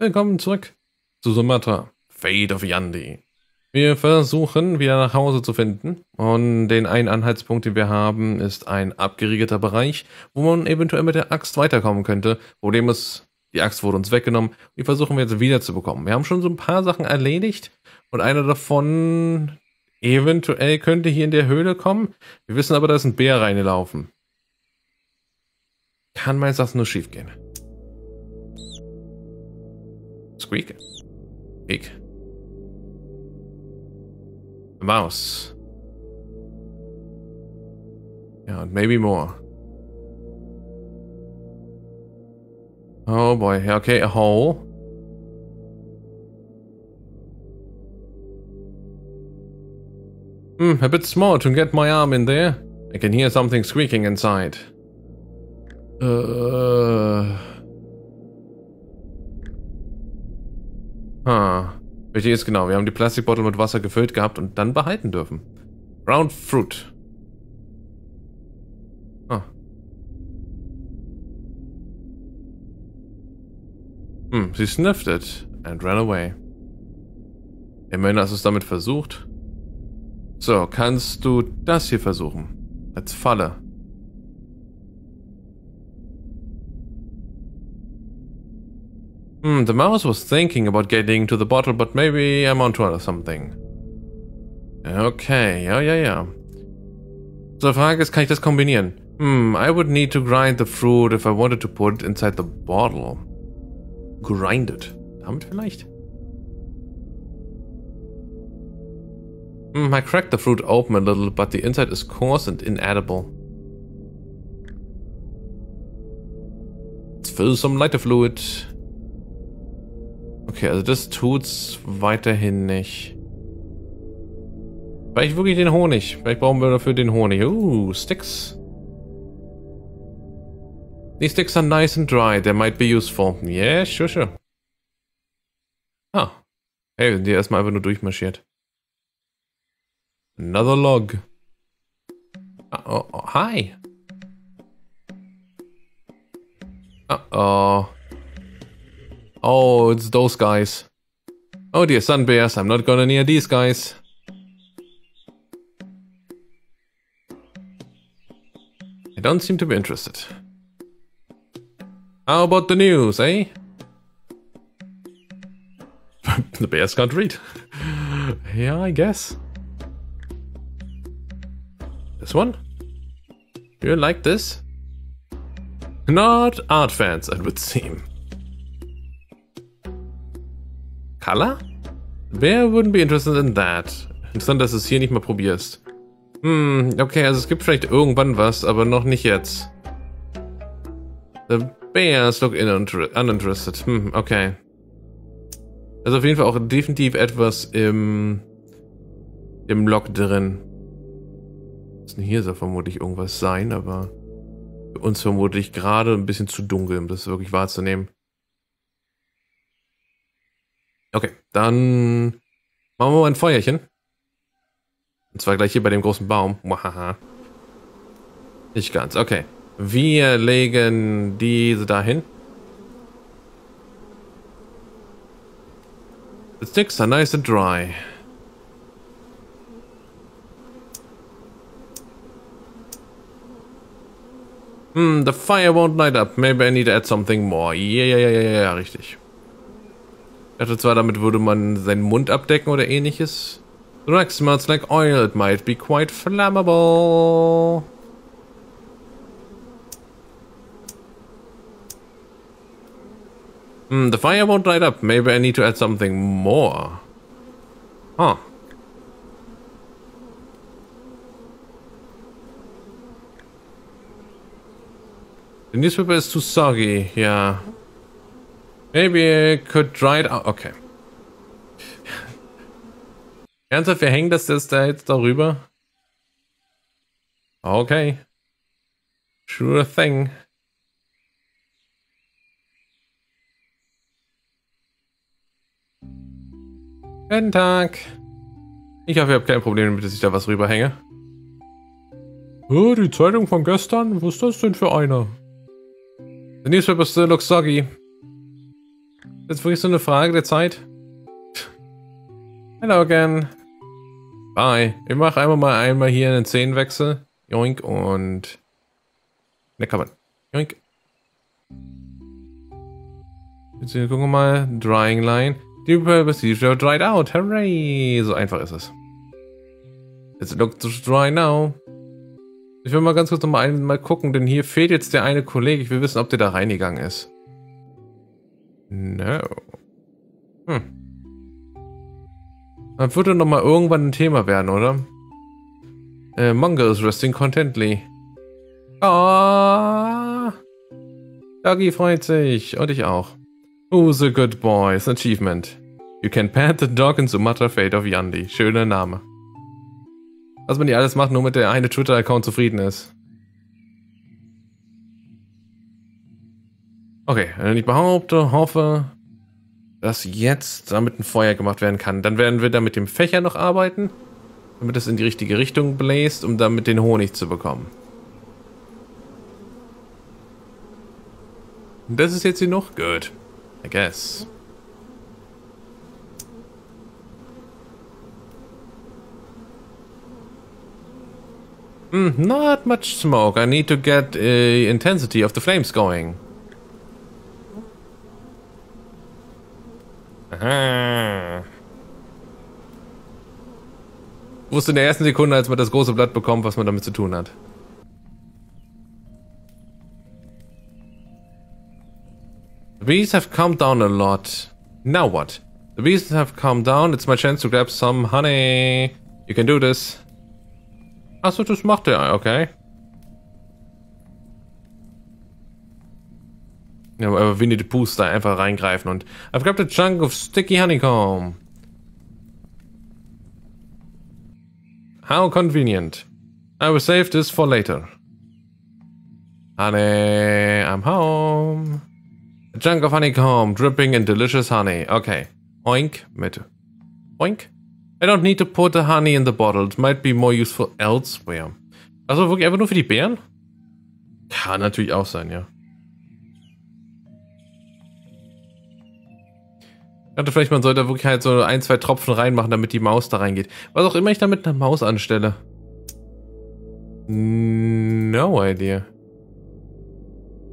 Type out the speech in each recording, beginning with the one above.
Willkommen zurück zu Sumatra. Fate of Yandi. Wir versuchen wieder nach Hause zu finden und den einen Anhaltspunkt, den wir haben, ist ein abgeriegelter Bereich, wo man eventuell mit der Axt weiterkommen könnte. Problem ist, die Axt wurde uns weggenommen. Die versuchen wir jetzt wieder zu bekommen. Wir haben schon so ein paar Sachen erledigt und einer davon eventuell könnte hier in der Höhle kommen. Wir wissen aber, da ist ein Bär reingelaufen. Kann meines Erachtens nur schief gehen. Squeak. Squeak. A mouse. Yeah, maybe more. Oh boy, okay, a hole. Hmm, a bit small to get my arm in there. I can hear something squeaking inside. Uh... Ah, wichtig ist genau, wir haben die Plastikbottle mit Wasser gefüllt gehabt und dann behalten dürfen. Round Fruit. Ah. Hm, sie sniffed it and ran away. Immerhin hast du es damit versucht. So, kannst du das hier versuchen? Als Falle. Hmm, the mouse was thinking about getting to the bottle, but maybe I'm onto something. Okay, ja, ja, ja. So, die Frage ist, kann ich das kombinieren? Hmm, I would need to grind the fruit if I wanted to put it inside the bottle. Grind it. Damit vielleicht? Hmm, I cracked the fruit open a little, but the inside is coarse and inedible. Let's fill some lighter fluid. Okay, also das tut's weiterhin nicht. Vielleicht wirklich den Honig. Vielleicht brauchen wir dafür den Honig. Uh, Sticks. These sticks are nice and dry. They might be useful. Yeah, sure, sure. Ah. Hey, wir sind hier erstmal einfach nur durchmarschiert. Another log. Uh oh, oh, hi. Uh oh. Oh, it's those guys. Oh dear, sun bears. I'm not gonna near these guys. They don't seem to be interested. How about the news, eh? the bears can't read. yeah, I guess. This one? Do you like this? Not art fans, it would seem. Color? Wer wouldn't be interested in that? Interessant, dass du es hier nicht mal probierst. Hm, okay, also es gibt vielleicht irgendwann was, aber noch nicht jetzt. The bears look uninterested. Hm, okay. Also auf jeden Fall auch definitiv etwas im, im Log drin. Hier soll vermutlich irgendwas sein, aber für uns vermutlich gerade ein bisschen zu dunkel, um das wirklich wahrzunehmen. Okay, dann machen wir mal ein Feuerchen. Und zwar gleich hier bei dem großen Baum. Wahaha. Nicht ganz, okay. Wir legen diese dahin. The sticks are nice and dry. Hmm, the fire won't light up. Maybe I need to add something more. Ja, ja, ja, ja, ja, richtig. Ich dachte zwar, damit würde man seinen Mund abdecken oder ähnliches. The rack smells like oil. It might be quite flammable. Hmm, the fire won't light up. Maybe I need to add something more. Huh. The newspaper is too soggy, yeah. Maybe could dry it out. Okay. Ernsthaft, wir hängen das, das da jetzt darüber? Okay. Sure thing. Guten Tag. Ich hoffe, ihr habt kein Problem damit, dass ich da was rüberhänge. Oh, die Zeitung von gestern? Was ist das denn für eine? The newspaper still looks soggy. Das ist wirklich so eine Frage der Zeit. Hello again. Bye. Ich mache einmal mal einmal hier einen Szenenwechsel. Joink und... Ne, kann man. Joink. Jetzt gucken wir mal. Drying Line. Die procedure dried out. Hooray! So einfach ist es. It looks dry now. Ich will mal ganz kurz noch mal, mal gucken, denn hier fehlt jetzt der eine Kollege. Ich will wissen, ob der da reingegangen ist. No. Hm. Dann wird doch mal irgendwann ein Thema werden, oder? Äh, Manga is resting contently. Ah. Doggy freut sich. Und ich auch. Who's a good boy? It's an achievement. You can pet the dog in Sumatra Fate of Yandi. Schöner Name. Was man hier alles macht, nur mit der eine Twitter-Account zufrieden ist. Okay, ich behaupte, hoffe, dass jetzt damit ein Feuer gemacht werden kann, dann werden wir da mit dem Fächer noch arbeiten, damit es in die richtige Richtung bläst, um damit den Honig zu bekommen. Das ist jetzt hier noch? Good. I guess. Mm, not much smoke. I need to get the uh, intensity of the flames going. Wusste in der ersten Sekunde, als man das große Blatt bekommt, was man damit zu tun hat. The bees have calmed down a lot. Now what? The bees have calmed down. It's my chance to grab some honey. You can do this. Achso, das macht er, okay. Ja, aber Winnie the Pooh da einfach reingreifen und I've got a chunk of sticky honeycomb. How convenient. I will save this for later. Honey, I'm home. A chunk of honeycomb dripping in delicious honey. Okay. Oink mit. Oink. I don't need to put the honey in the bottle. It might be more useful elsewhere. Also wirklich einfach nur für die Beeren? Kann natürlich auch sein, ja. Ich dachte vielleicht, man sollte wirklich halt so ein, zwei Tropfen reinmachen, damit die Maus da reingeht. Was auch immer ich damit eine Maus anstelle. No idea.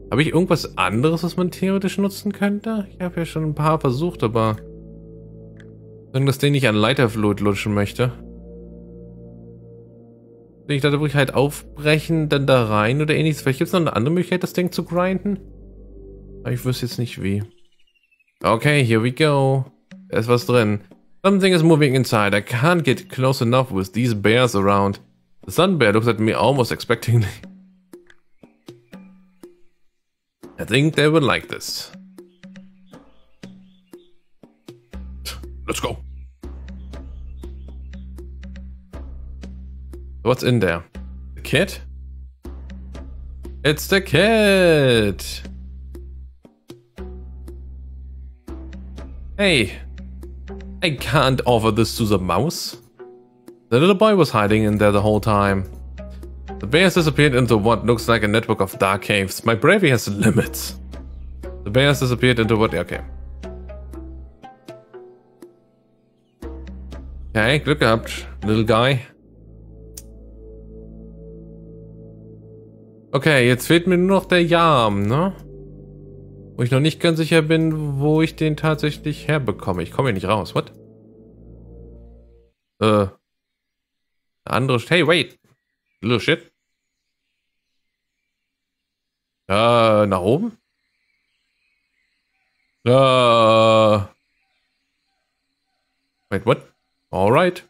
Habe ich irgendwas anderes, was man theoretisch nutzen könnte? Ich habe ja schon ein paar versucht, aber... Sagen, dass den nicht an Leiterflut lutschen möchte. Ich dachte, wirklich halt aufbrechen, dann da rein oder ähnliches. Vielleicht gibt es noch eine andere Möglichkeit, das Ding zu grinden. Aber ich wüsste jetzt nicht wie. Okay, here we go. Ist was drin. Something is moving inside. I can't get close enough with these bears around. The sun bear looks at me almost expectingly. I think they would like this. Let's go. What's in there? The kid? It's the kid! Hey, I can't offer this to the mouse. The little boy was hiding in there the whole time. The bears disappeared into what looks like a network of dark caves. My bravery has limits. The bears disappeared into what... Okay. Okay, Glück gehabt, little guy. Okay, jetzt fehlt mir nur noch der Jam, ne? Wo ich noch nicht ganz sicher bin, wo ich den tatsächlich herbekomme. Ich komme hier nicht raus. What? Äh. Andere... Hey, wait. Little shit. Äh, nach oben? Äh. Wait, what? All right.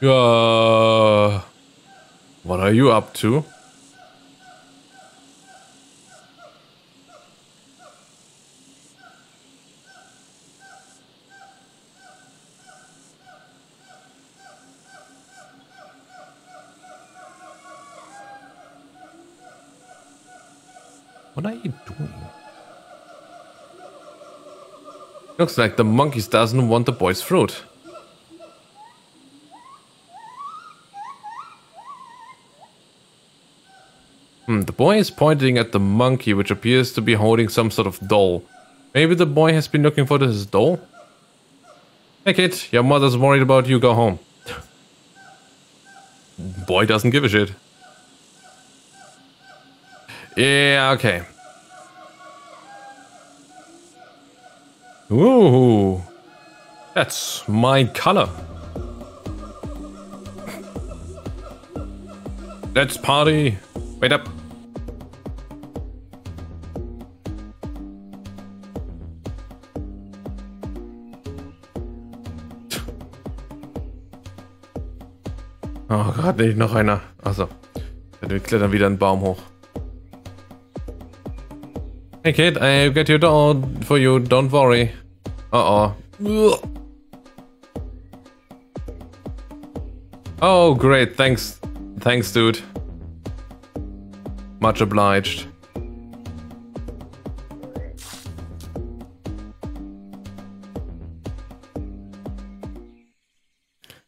Ja. What are you up to? What are you doing? Looks like the monkeys doesn't want the boy's fruit. Hmm, the boy is pointing at the monkey, which appears to be holding some sort of doll. Maybe the boy has been looking for this doll? Hey kid, your mother's worried about you, go home. boy doesn't give a shit. Yeah, okay. Ooh. That's my color. Let's party. Wait up. Oh Gott, nicht noch einer. Achso. Wir klettern wieder einen Baum hoch. Hey kid, I'll get your doll for you, don't worry. Uh oh. Oh great, thanks. Thanks dude. Much obliged.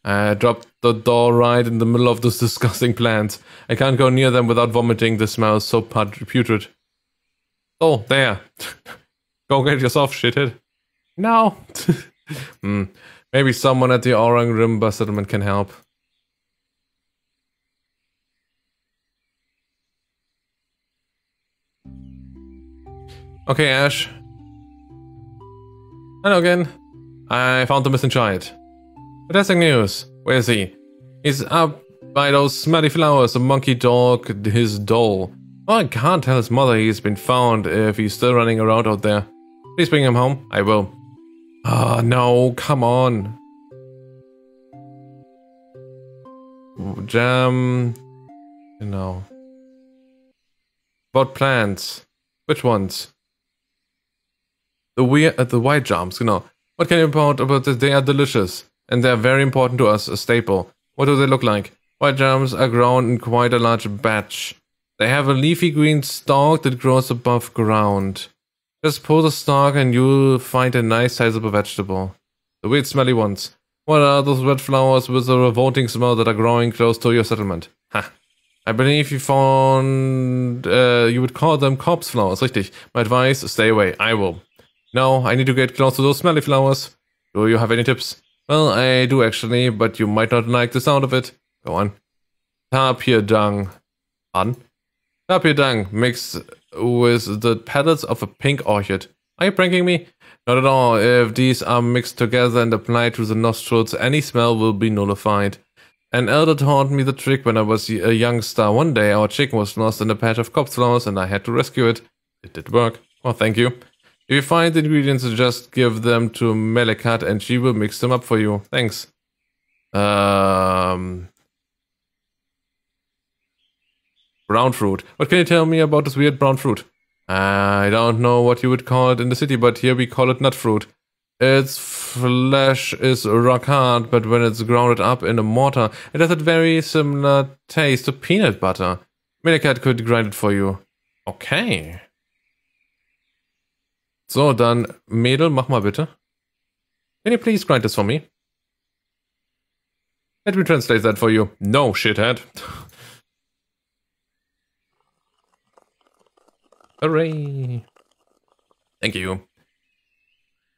I dropped the door right in the middle of those disgusting plants. I can't go near them without vomiting. The smell is so putrid. Oh, there. Go get yourself shithead. No. hmm. Maybe someone at the Orang Rimba settlement can help. Okay, Ash. Hello again. I found the missing child. Fantastic news. Where is he? He's up by those smelly flowers, a monkey dog, his doll. Well, I can't tell his mother he's been found if he's still running around out there. Please bring him home. I will. Ah, oh, no, come on. Jam. You know. About plants. Which ones? The weird, uh, the white yams, you know. What can you report about this? They are delicious. And they are very important to us, a staple. What do they look like? White yams are grown in quite a large batch. They have a leafy green stalk that grows above ground. Just pull the stalk and you'll find a nice sizable vegetable. The weird smelly ones. What are those red flowers with a revolting smell that are growing close to your settlement? Ha. I believe you found, uh, you would call them corpse flowers, richtig. My advice, stay away. I will. No, I need to get close to those smelly flowers. Do you have any tips? Well, I do actually, but you might not like the sound of it. Go on. Tapir dung. On. Tapir dung mixed with the petals of a pink orchid. Are you pranking me? Not at all. If these are mixed together and applied to the nostrils, any smell will be nullified. An elder taught me the trick when I was a youngster. One day our chicken was lost in a patch of corpse flowers and I had to rescue it. It did work. Well, thank you. If you find the ingredients, just give them to Melekat and she will mix them up for you. Thanks. Um, brown fruit. What can you tell me about this weird brown fruit? I don't know what you would call it in the city, but here we call it nut fruit. Its flesh is rock hard, but when it's grounded up in a mortar, it has a very similar taste to peanut butter. Melekat could grind it for you. Okay. So, dann, Mädel, mach mal bitte. Can you please grind this for me? Let me translate that for you. No, shithead. Hooray! Thank you.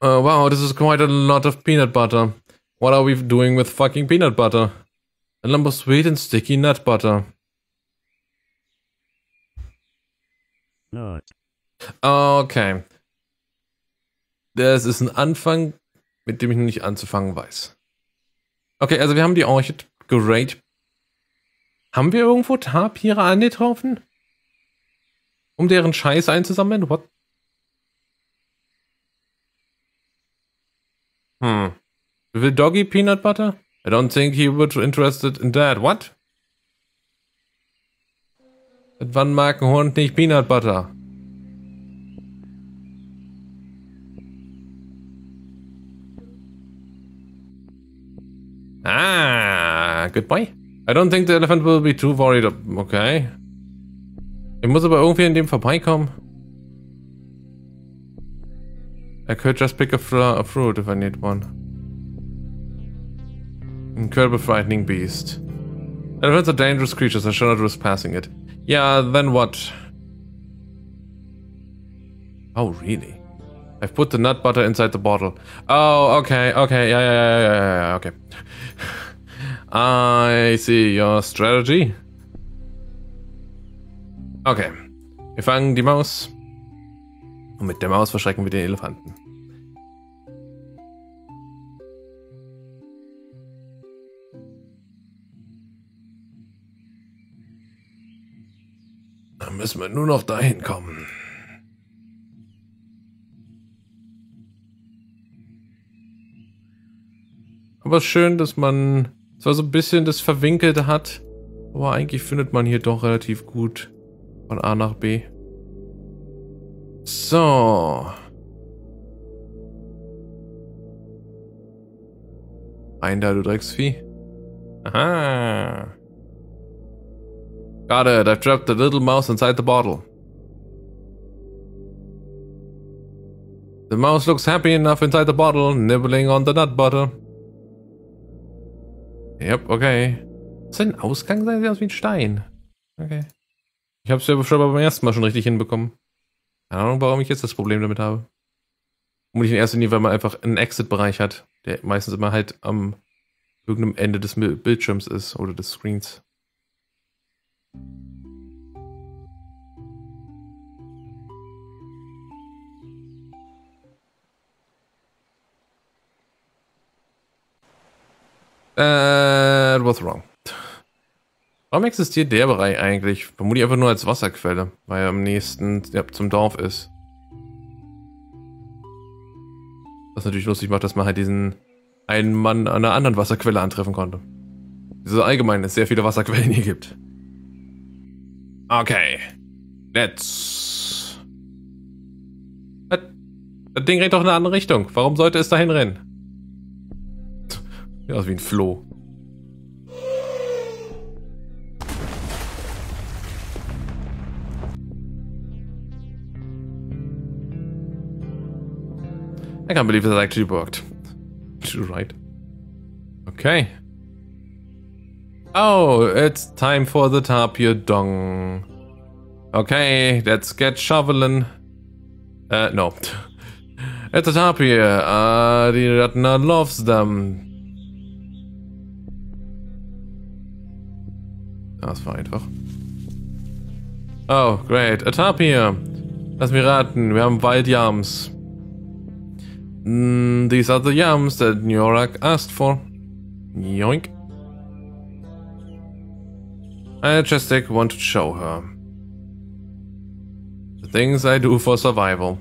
Uh, wow, this is quite a lot of peanut butter. What are we doing with fucking peanut butter? A lump of sweet and sticky nut butter. Nut. Okay. Das ist ein Anfang, mit dem ich noch nicht anzufangen weiß. Okay, also wir haben die Orchid Great. Haben wir irgendwo Tapire angetroffen? Um deren Scheiß einzusammeln? What? Hm. Will Doggy Peanut Butter? I don't think he would be interested in that. What? Seit wann mag ein Hund nicht Peanut Butter? Ah, goodbye. I don't think the elephant will be too worried. Okay. Ich muss aber irgendwie in dem vorbeikommen. I could just pick a, a fruit if I need one. Incredible frightening beast. Elephants are dangerous creatures, I shall not risk passing it. Yeah, then what? Oh, really? I've put the nut butter inside the bottle. Oh, okay, okay, yeah, yeah, yeah, yeah, yeah, okay. I see your strategy. Okay. Wir fangen die Maus. Und mit der Maus verschrecken wir den Elefanten. Dann müssen wir nur noch dahin kommen. Aber schön, dass man zwar so ein bisschen das Verwinkelte hat, aber eigentlich findet man hier doch relativ gut von A nach B. So. Ein da, du Drecksvieh. Aha. Got it. I've trapped the little mouse inside the bottle. The mouse looks happy enough inside the bottle, nibbling on the nut butter. Yep, okay. Soll ein Ausgang sein? Sieht aus wie ein Stein. Okay. Ich habe es ja schon beim ersten Mal schon richtig hinbekommen. Keine Ahnung, warum ich jetzt das Problem damit habe. Vermutlich in erster Linie, weil man einfach einen Exit-Bereich hat, der meistens immer halt am irgendeinem Ende des Bildschirms ist oder des Screens. That was wrong. Warum existiert der Bereich eigentlich? Vermutlich einfach nur als Wasserquelle, weil er am nächsten ja, zum Dorf ist. Was natürlich lustig macht, dass man halt diesen einen Mann an einer anderen Wasserquelle antreffen konnte. So allgemein es sehr viele Wasserquellen hier gibt. Okay. Let's. Das Ding rennt doch in eine andere Richtung. Warum sollte es dahin rennen? Sieht aus wie ein Floh. I can't believe that actually worked. right. Okay. Oh, it's time for the tapir dung. Okay, let's get shoveling. Uh, no. it's a tapir. Uh, the Ratna loves them. Das war einfach. Oh, great. A tapir. Lass mich raten, wir haben Waldyams. Mm, these are the yams that Nyorak asked for. Yoink. I just one to show her. The things I do for survival.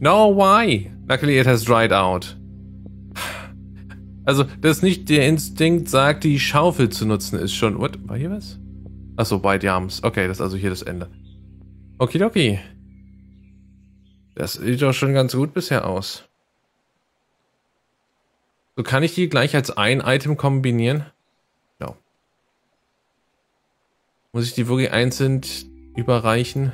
No, why? Luckily it has dried out. Also, dass nicht der Instinkt sagt, die Schaufel zu nutzen, ist schon... What? War hier was? Achso, White Yams. Okay, das ist also hier das Ende. Okidoki. Das sieht doch schon ganz gut bisher aus. So kann ich die gleich als ein Item kombinieren? Ja. Muss ich die wirklich einzeln überreichen?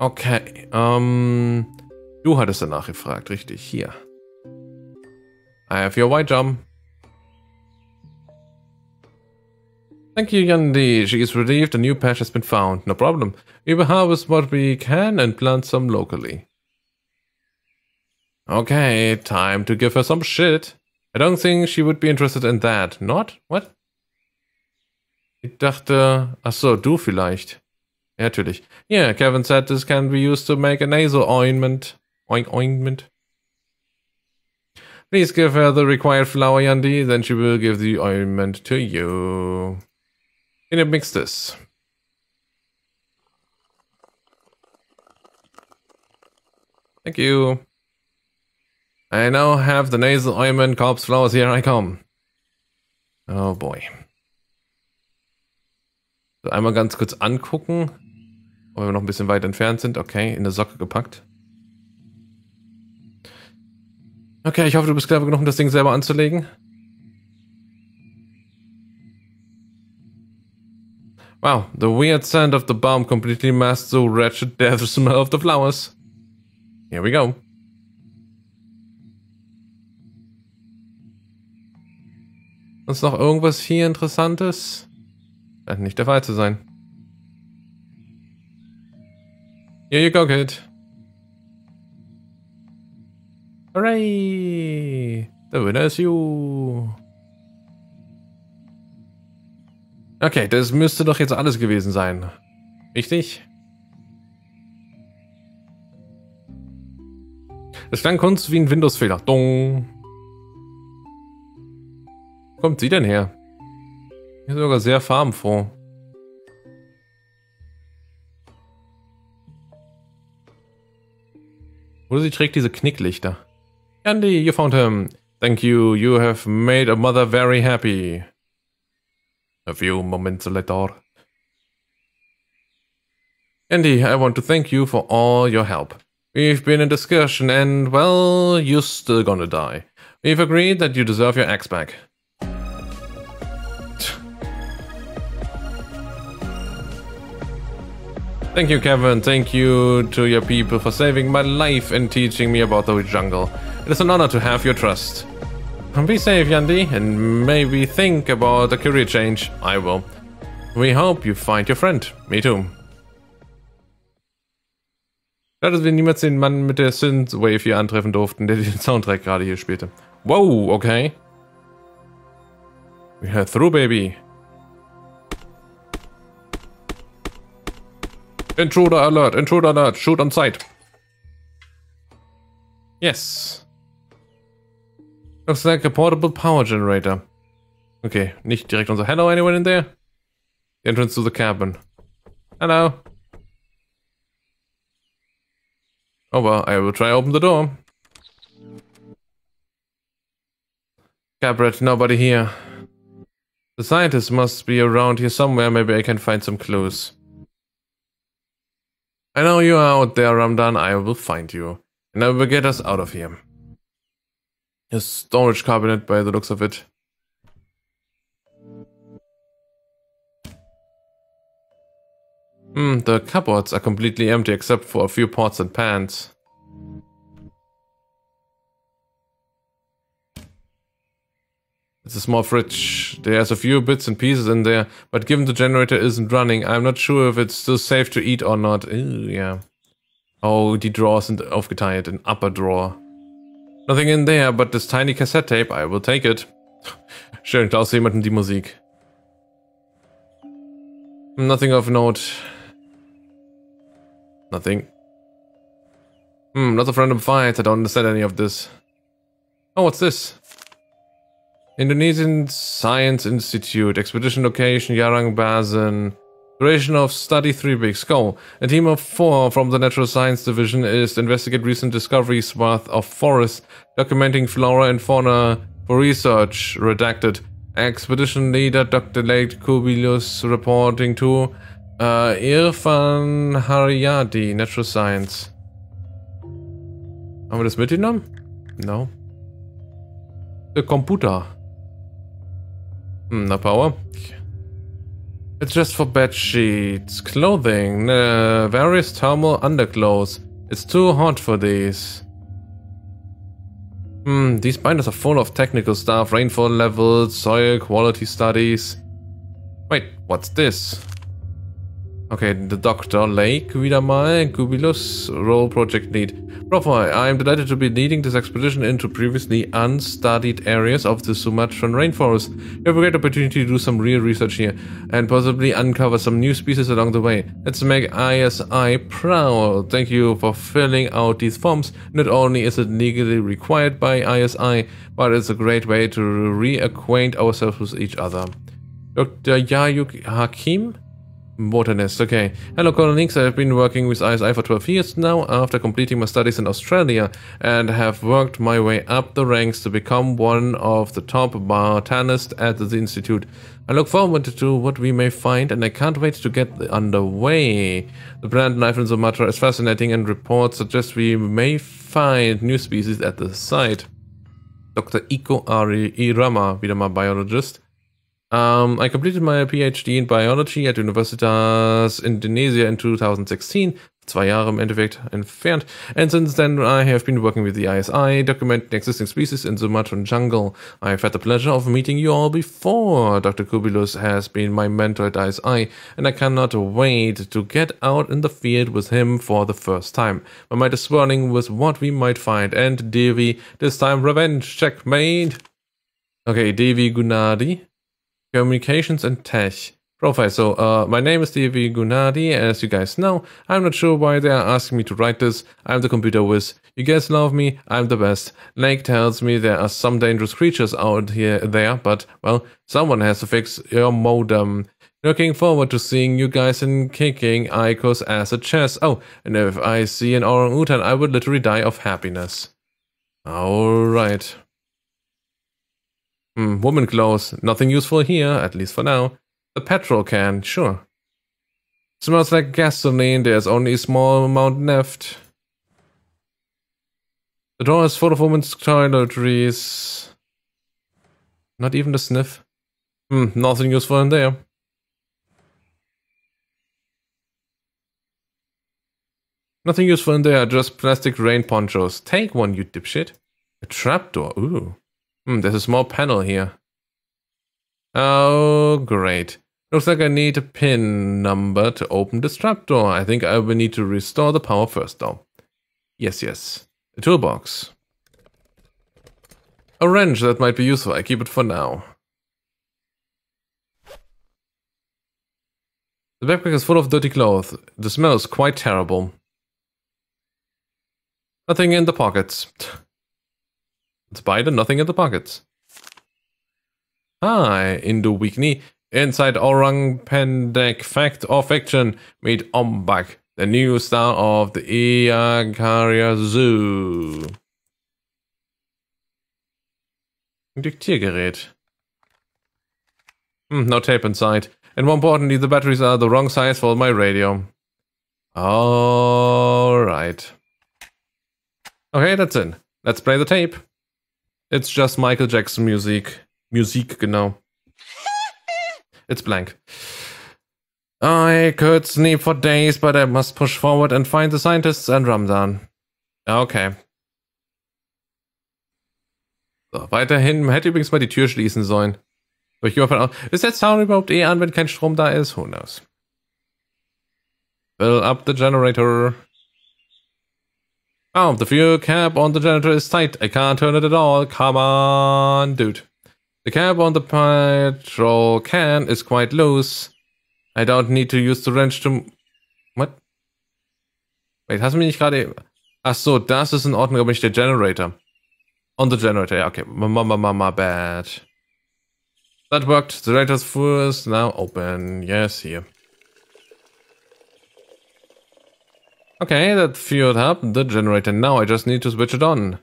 Okay, ähm, du hattest danach gefragt, richtig, hier. I have your white jump. Thank you, Yandi. She is relieved a new patch has been found. No problem. We will harvest what we can and plant some locally. Okay, time to give her some shit. I don't think she would be interested in that. Not? What? Ich dachte, ach du vielleicht. Ja, natürlich. Yeah, Kevin said this can be used to make a nasal ointment. Oink ointment. Please give her the required flower, Yandi, then she will give the ointment to you. Can you mix this? Thank you. I now have the nasal ointment corpse flowers, here I come. Oh boy. So, einmal ganz kurz angucken. Ob wir noch ein bisschen weit entfernt sind. Okay, in der Socke gepackt. Okay, ich hoffe, du bist clever genug, um das Ding selber anzulegen. Wow, the weird scent of the bomb completely masked the wretched death smell of the flowers. Here we go. Ist noch irgendwas hier Interessantes? Scheint nicht der Fall zu sein. Here you go, kid. Hooray! The winner is you. Okay, das müsste doch jetzt alles gewesen sein. Richtig? Das klang kurz wie ein Windows-Fehler. Dong. Wo kommt sie denn her? Hier ist sogar sehr farbenfroh. Oder sie trägt diese Knicklichter. Andy, you found him. Thank you. You have made a mother very happy. A few moments later. Andy, I want to thank you for all your help. We've been in discussion and, well, you're still gonna die. We've agreed that you deserve your axe back. Thank you, Kevin. Thank you to your people for saving my life and teaching me about the jungle. It is an honor to have your trust. Be safe, Yandi, and maybe think about a career change. I will. We hope you find your friend. Me too. Schade, dass wir niemals den Mann mit der Synthwave hier antreffen durften, der den Soundtrack gerade hier spielte. Wow, okay. We are through, baby. Intruder alert, intruder alert, shoot on sight. Yes. Looks like a portable power generator. Okay, nicht direkt unser Hello, anyone in there? The entrance to the cabin. Hello. Oh well, I will try open the door. Cabret, nobody here. The scientist must be around here somewhere, maybe I can find some clues. I know you are out there, Ramdan. I will find you. And I will get us out of here. A storage cabinet by the looks of it. Hmm, the cupboards are completely empty except for a few pots and pans. It's a small fridge. There's a few bits and pieces in there, but given the generator isn't running, I'm not sure if it's still safe to eat or not. Ew, yeah. Oh, die Drawers sind aufgeteilt in upper drawer. Nothing in there but this tiny cassette tape. I will take it. Schön, klaust jemanden die Musik. Nothing of note. Nothing. Hmm, lots of random fights. I don't understand any of this. Oh, what's this? Indonesian Science Institute, expedition location Yarang Basin, duration of study 3 weeks. Go. A team of four from the Natural Science Division is to investigate recent discoveries worth of forest, documenting flora and fauna for research. Redacted. Expedition leader Dr. Lake Kubilius reporting to uh, Irfan Haryadi, Natural Science. Haben wir das mitgenommen? No. The computer. Hmm, no power. It's just for bed sheets, clothing, uh, various thermal underclothes. It's too hot for these. Hmm, these binders are full of technical stuff, rainfall levels, soil quality studies. Wait, what's this? Okay, the Dr. Lake, wieder mal, Gubilus, Role Project Lead. Profoy, I am delighted to be leading this expedition into previously unstudied areas of the Sumatran rainforest. You have a great opportunity to do some real research here, and possibly uncover some new species along the way. Let's make ISI proud. Thank you for filling out these forms. Not only is it legally required by ISI, but it's a great way to reacquaint ourselves with each other. Dr. Yayuk Hakim? Botanist, okay. Hello colleagues, I've been working with ISI for 12 years now after completing my studies in Australia and have worked my way up the ranks to become one of the top botanists at the institute. I look forward to what we may find and I can't wait to get underway. The plant life in Sumatra is fascinating and reports suggest we may find new species at the site. Dr. Iko Ari Irama, wieder mal Biologist. Um, I completed my PhD in biology at Universitas Indonesia in 2016. zwei Jahre im Endeffekt entfernt. And since then I have been working with the ISI, documenting existing species in the Sumatran jungle. I've had the pleasure of meeting you all before. Dr. Kubilus has been my mentor at ISI, and I cannot wait to get out in the field with him for the first time. My mind is swirling with what we might find, and Devi, this time revenge, checkmate! Okay, Devi Gunadi, Communications and Tech. Professor, uh, my name is Devi Gunadi, as you guys know. I'm not sure why they are asking me to write this. I'm the computer whiz. You guys love me, I'm the best. Lake tells me there are some dangerous creatures out here there, but, well, someone has to fix your modem. Looking forward to seeing you guys in kicking Iko's as a chess. Oh, and if I see an orangutan, I would literally die of happiness. Alright. Hmm, woman clothes. Nothing useful here, at least for now. The petrol can, sure. Smells like gasoline, there's only a small amount left. The door is full of women's toiletries. Not even a sniff. Hmm, nothing useful in there. Nothing useful in there, just plastic rain ponchos. Take one, you dipshit. A trapdoor, ooh. Hmm, there's a small panel here. Oh, great. Looks like I need a pin number to open this trapdoor. I think I will need to restore the power first though. Yes, yes. A toolbox. A wrench, that might be useful. I keep it for now. The backpack is full of dirty clothes. The smell is quite terrible. Nothing in the pockets. It's Biden, nothing in the pockets. Hi, Indo Weekly. Inside Orang Pendek Fact or Fiction, meet Ombak, the new star of the Jakarta Zoo. Diktiergerät. Hmm, no tape inside. And more importantly, the batteries are the wrong size for my radio. Alright. Okay, that's in. Let's play the tape. It's just Michael Jackson music. Musik, genau. It's blank. I could sleep for days, but I must push forward and find the scientists and Ramdan. Okay. So, weiterhin hätte übrigens mal die Tür schließen sollen. ich gehe ist der Sound überhaupt eh an, wenn kein Strom da ist? Who knows? Fill up the generator. Oh, the fuel cap on the generator is tight. I can't turn it at all. Come on, dude. The cap on the petrol can is quite loose. I don't need to use the wrench to... What? Wait, hast du mich nicht gerade... Ach so, das ist in Ordnung, aber nicht der Generator. On the generator, yeah, okay. My, my, my, my bad. That worked. The generator's full is now open. Yes, here. Okay, that fueled up the generator. Now I just need to switch it on.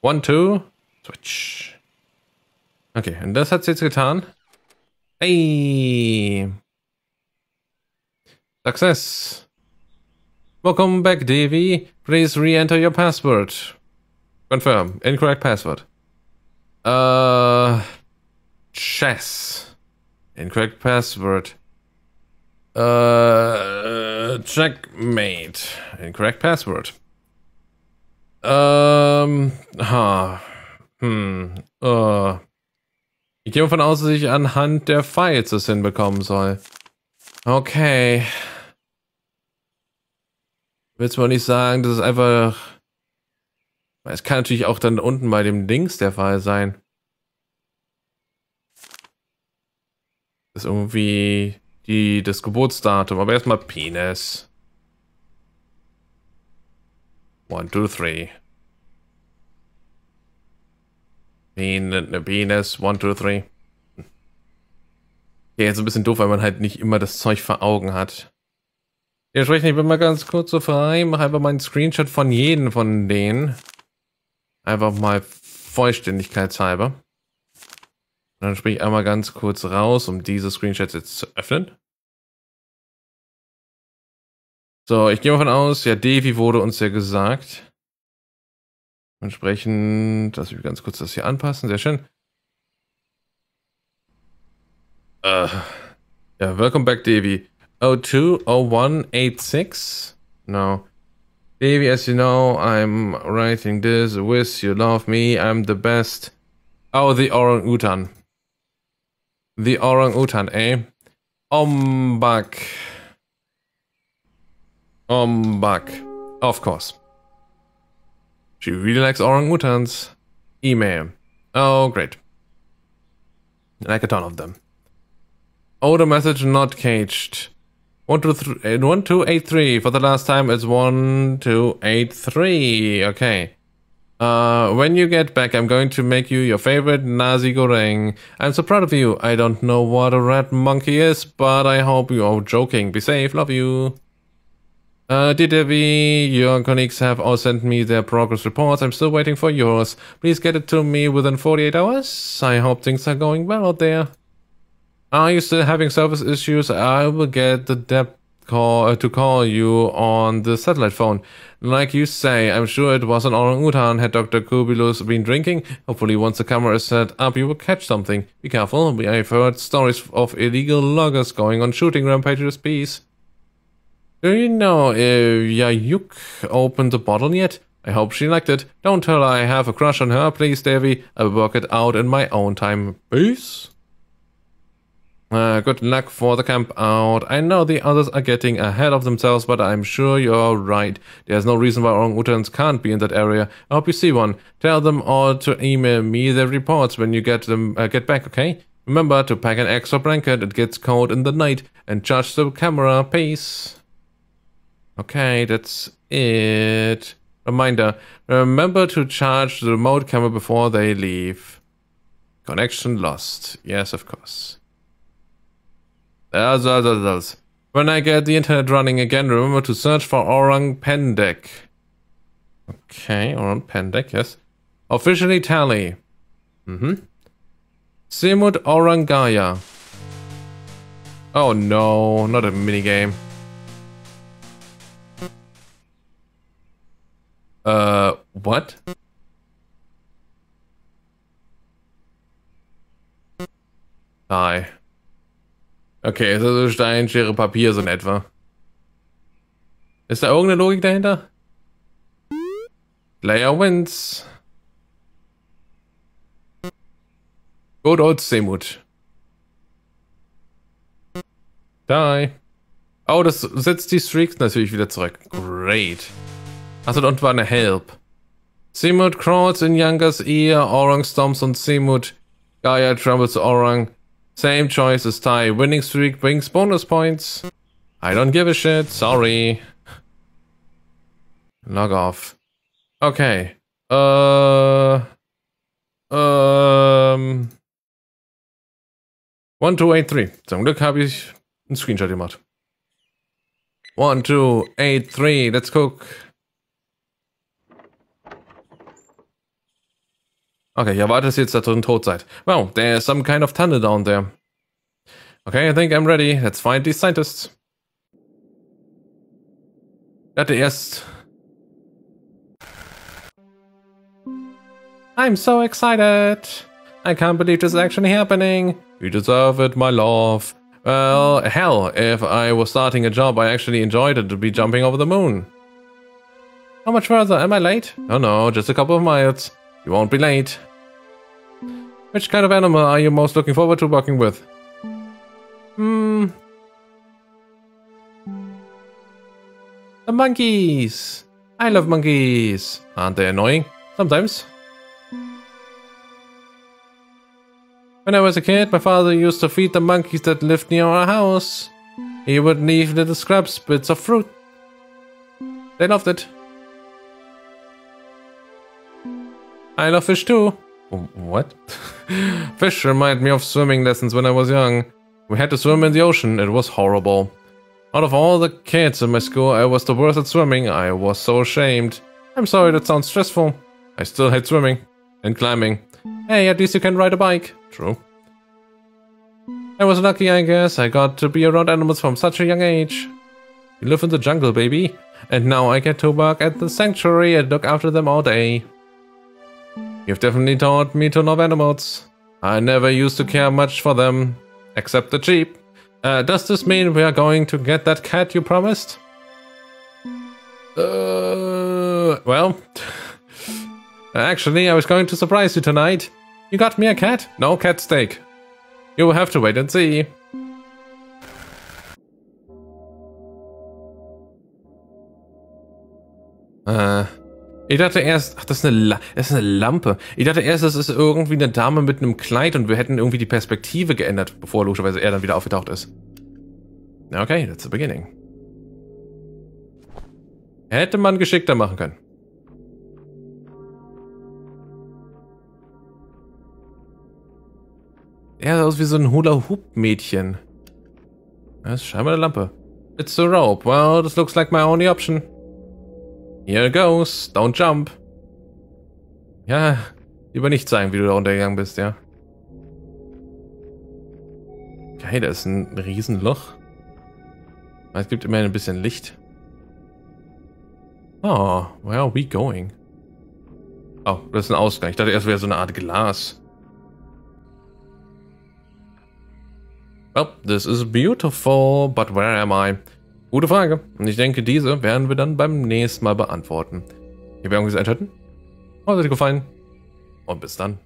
One, two, switch. Okay, und das hat's jetzt getan. Hey! Success! Welcome back, Davy. Please re-enter your password. Confirm. Incorrect password. Uh... Chess. Incorrect password. Uh... Checkmate. Incorrect password. Um... Huh. Hmm. Uh... Ich gehe davon aus, dass ich anhand der Files das hinbekommen soll. Okay. Willst du mal nicht sagen, dass es einfach... Es kann natürlich auch dann unten bei dem Dings der Fall sein. Das ist irgendwie die, das Geburtsdatum. Aber erstmal Penis. One, two, three. Penis, one, two, three. Ja, jetzt ein bisschen doof, weil man halt nicht immer das Zeug vor Augen hat. Dementsprechend, ich bin mal ganz kurz so frei, mache einfach mal einen Screenshot von jedem von denen. Einfach mal vollständigkeitshalber. Dann springe ich einmal ganz kurz raus, um diese Screenshots jetzt zu öffnen. So, ich gehe mal von aus, ja, Devi wurde uns ja gesagt. Entsprechend, lass mich ganz kurz das hier anpassen, sehr schön. Uh, ja, welcome back, Davy. 020186. No. Davey, as you know, I'm writing this. Wish you love me. I'm the best. Oh, the orang utan. The orang utan, eh? Ombak. Ombak. Of course. She really likes orangutans. Email. Oh, great. I like a ton of them. Order message not caged. 1283 for the last time it's 1283. Okay. Uh, when you get back, I'm going to make you your favorite nasi goreng. I'm so proud of you. I don't know what a red monkey is, but I hope you are joking. Be safe. Love you. Uh, DDV, your colleagues have all sent me their progress reports. I'm still waiting for yours. Please get it to me within 48 hours. I hope things are going well out there. Are you still having service issues? I will get the depth call uh, to call you on the satellite phone. Like you say, I'm sure it was an orangutan had Dr. Kubilus been drinking. Hopefully once the camera is set up you will catch something. Be careful, I've heard stories of illegal loggers going on shooting rampages peace. Do you know if Yayuk opened the bottle yet? I hope she liked it. Don't tell her I have a crush on her, please, Davy. I'll work it out in my own time. Peace. Uh, good luck for the camp out. I know the others are getting ahead of themselves, but I'm sure you're right. There's no reason why orangutans can't be in that area. I hope you see one. Tell them all to email me their reports when you get them uh, get back, okay? Remember to pack an extra blanket. It gets cold in the night. And charge the camera. Peace. Okay, that's it. Reminder, remember to charge the remote camera before they leave. Connection lost. Yes, of course. When I get the internet running again, remember to search for Orang Pendek. Okay, Orang Pendek, yes. Officially tally. Mm-hmm. Semut Orangaya. Oh no, not a minigame. Uh, what? Hi. Okay, also Stein, Schere, Papier so in etwa. Ist da irgendeine Logik dahinter? Player wins. Good old Semut. Die. Oh, das setzt die Streaks natürlich wieder zurück. Great. Achso, und war eine Help. Simut crawls in Yanga's ear, Orang stomps on Simut. Gaia travels Orang. Same choice as Tai. Winning streak brings bonus points. I don't give a shit, sorry. Log off. Okay. Uh... Um... 1283. Zum Glück habe ich einen Screenshot gemacht. 1283, let's cook. Okay, ich erwarte, dass ihr jetzt da drin tot seid. Well, there's some kind of tunnel down there. Okay, I think I'm ready. Let's find these scientists. Hatte erst... I'm so excited. I can't believe this is actually happening. You deserve it, my love. Well, hell, if I was starting a job I actually enjoyed it to be jumping over the moon. How much further? Am I late? Oh no, just a couple of miles. You won't be late. Which kind of animal are you most looking forward to working with? Hmm. The monkeys! I love monkeys! Aren't they annoying? Sometimes. When I was a kid, my father used to feed the monkeys that lived near our house. He would leave little scraps, bits of fruit. They loved it. I love fish too. What? fish remind me of swimming lessons when I was young. We had to swim in the ocean. It was horrible. Out of all the kids in my school, I was the worst at swimming. I was so ashamed. I'm sorry that sounds stressful. I still hate swimming. And climbing. Hey, at least you can ride a bike. True. I was lucky, I guess. I got to be around animals from such a young age. You live in the jungle, baby. And now I get to work at the sanctuary and look after them all day. You've definitely taught me to love animals. I never used to care much for them, except the sheep. Uh, does this mean we are going to get that cat you promised? Uh, well, actually, I was going to surprise you tonight. You got me a cat? No cat steak. You will have to wait and see. Äh, ich dachte erst, ach, das ist, eine das ist eine Lampe. Ich dachte erst, das ist irgendwie eine Dame mit einem Kleid und wir hätten irgendwie die Perspektive geändert, bevor logischerweise er dann wieder aufgetaucht ist. Okay, that's the beginning. Hätte man geschickter machen können. Er sah aus wie so ein Hula-Hoop-Mädchen. Das ist scheinbar eine Lampe. It's a rope. Well, this looks like my only option. Here goes. Don't jump. Ja, lieber nicht zeigen, wie du da runtergegangen bist, ja. Okay, da ist ein Riesenloch. Es gibt immerhin ein bisschen Licht. Oh, where are we going? Oh, das ist ein Ausgang. Ich dachte erst wäre so eine Art Glas. Well, this is beautiful, but where am I? Gute Frage. Und ich denke, diese werden wir dann beim nächsten Mal beantworten. Hier Werbung ist einschalten. Hat euch gefallen. Und bis dann.